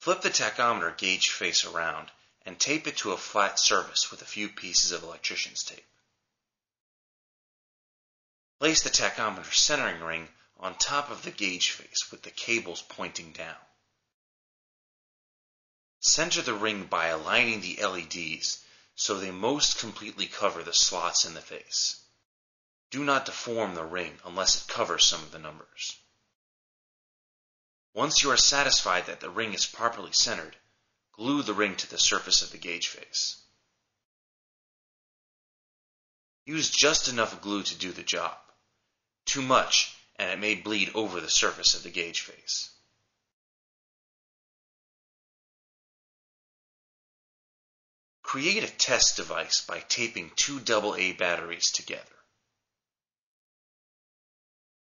Flip the tachometer gauge face around and tape it to a flat surface with a few pieces of electrician's tape. Place the tachometer centering ring on top of the gauge face with the cables pointing down. Center the ring by aligning the LEDs so they most completely cover the slots in the face. Do not deform the ring unless it covers some of the numbers. Once you are satisfied that the ring is properly centered, glue the ring to the surface of the gauge face. Use just enough glue to do the job. Too much, and it may bleed over the surface of the gauge face. Create a test device by taping two AA batteries together.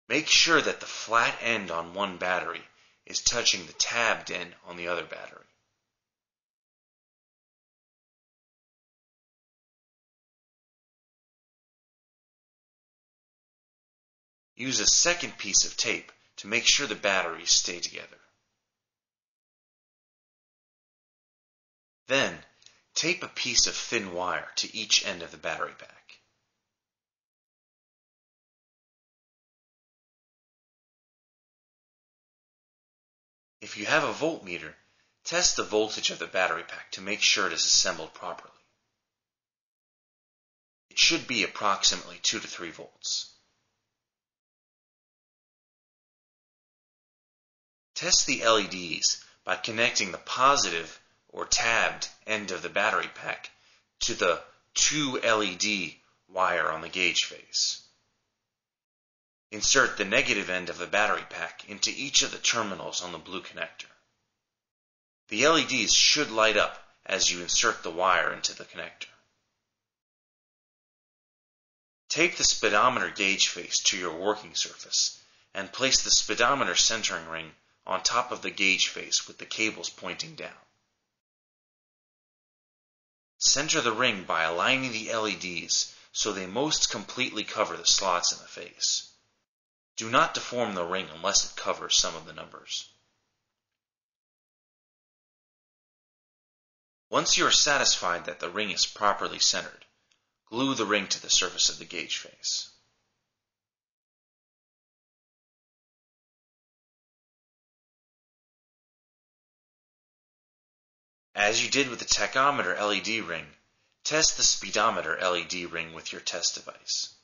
Make sure that the flat end on one battery is touching the tabbed end on the other battery. Use a second piece of tape to make sure the batteries stay together. Then, tape a piece of thin wire to each end of the battery pack. If you have a voltmeter, test the voltage of the battery pack to make sure it is assembled properly. It should be approximately 2 to 3 volts. Test the LEDs by connecting the positive or tabbed end of the battery pack to the 2 LED wire on the gauge face. Insert the negative end of the battery pack into each of the terminals on the blue connector. The LEDs should light up as you insert the wire into the connector. Tape the speedometer gauge face to your working surface and place the speedometer centering ring on top of the gauge face with the cables pointing down. Center the ring by aligning the LEDs so they most completely cover the slots in the face. Do not deform the ring unless it covers some of the numbers. Once you are satisfied that the ring is properly centered, glue the ring to the surface of the gauge face. As you did with the tachometer LED ring, test the speedometer LED ring with your test device.